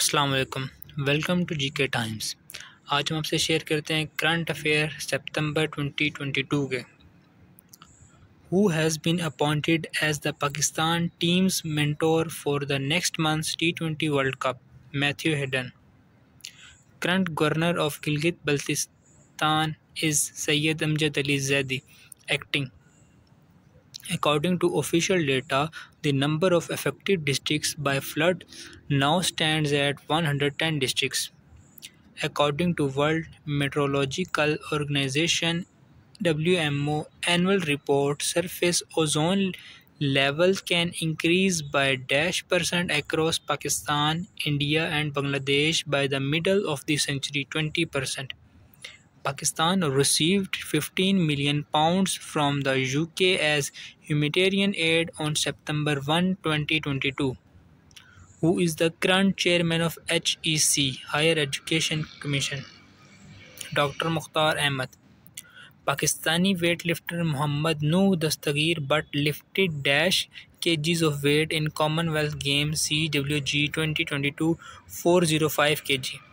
अस्सलाम वालेकुम। Welcome to GK Times. आज हम आपसे शेयर करते हैं करंट अफेयर सितंबर 2022 के। Who has been appointed as the Pakistan team's mentor for the next months T twenty world cup Matthew Hayden current governor of Gilgit Baltistan is Syed Amjad Ali Zaidi acting According to official data, the number of affected districts by flood now stands at 110 districts. According to World Meteorological Organization WMO annual report, surface ozone level can increase by dash percent across Pakistan, India and Bangladesh by the middle of the century 20 percent. Pakistan received 15 million pounds from the UK as humanitarian aid on September 1, 2022. Who is the current chairman of HEC, Higher Education Commission? Dr. Mukhtar Ahmed. Pakistani weightlifter Muhammad Noor Dastagir but lifted dash kgs of weight in Commonwealth Games CWG 2022 405 kg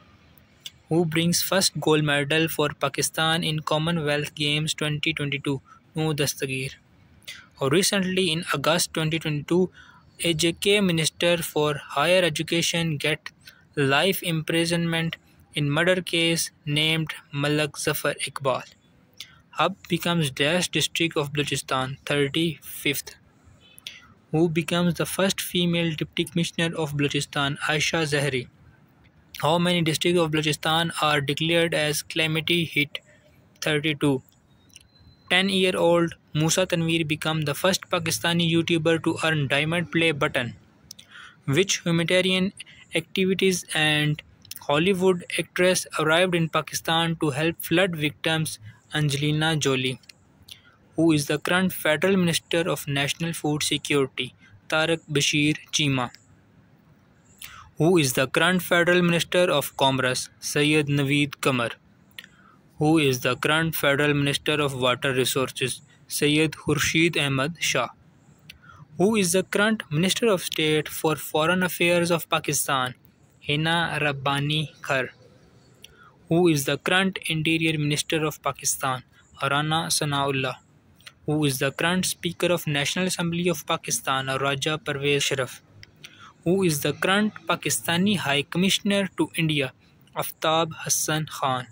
who brings first gold medal for Pakistan in Commonwealth Games 2022, Noor Dastagir. Recently, in August 2022, AJK Minister for Higher Education get life imprisonment in murder case named Malik Zafar Iqbal. Hub becomes Dash district of Balochistan 35th. Who becomes the first female Deputy Commissioner of Balochistan, Aisha Zahri. How many districts of Balochistan are declared as calamity hit? 32. 10-year-old Musa Tanveer became the first Pakistani YouTuber to earn Diamond Play button. Which humanitarian activities and Hollywood actress arrived in Pakistan to help flood victims Angelina Jolie? Who is the current Federal Minister of National Food Security? Tariq Bashir Cheema who is the current Federal Minister of Commerce, Syed Naveed Qamar, who is the current Federal Minister of Water Resources, Syed Khurshid Ahmad Shah, who is the current Minister of State for Foreign Affairs of Pakistan, Hina Rabbani Khar, who is the current Interior Minister of Pakistan, Rana Sanaullah, who is the current Speaker of National Assembly of Pakistan, Raja Pervaiz Ashraf, who is the current Pakistani High Commissioner to India, Aftab Hassan Khan,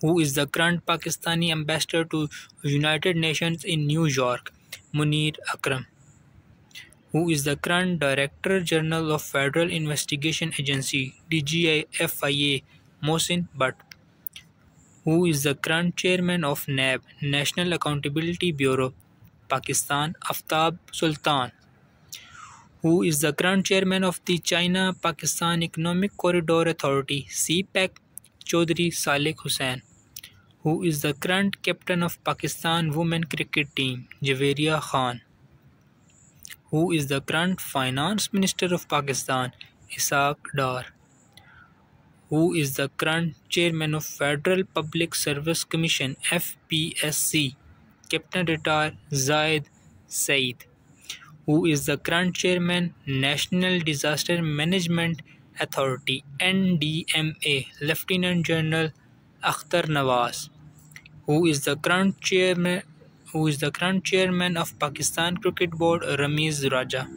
who is the current Pakistani Ambassador to United Nations in New York, Munir Akram, who is the current Director General of Federal Investigation Agency, DGFIA, Mohsin Butt, who is the current Chairman of NAB, National Accountability Bureau, Pakistan, Aftab Sultan, who is the current chairman of the China-Pakistan Economic Corridor Authority CPEC, Chaudhry Saleh Hussain, who is the current captain of Pakistan women cricket team Javeria Khan, who is the current finance minister of Pakistan Ishaq Dar, who is the current chairman of Federal Public Service Commission FPSC, Captain Retired Zahid Saeed who is the current chairman National Disaster Management Authority NDMA Lieutenant General Akhtar Nawaz who is the current chairman who is the current chairman of Pakistan Cricket Board Ramiz Raja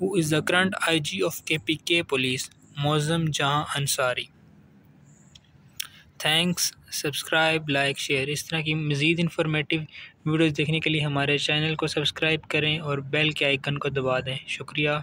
who is the current IG of KPK Police Mozam Jahan Ansari thanks subscribe like share इस तरह की मज़ीद informative videos देखने के लिए हमारे channel को subscribe करें और बेल के आइकन को दबा दें। शुक्रिया।